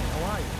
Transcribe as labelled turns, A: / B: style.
A: alive,
B: alive.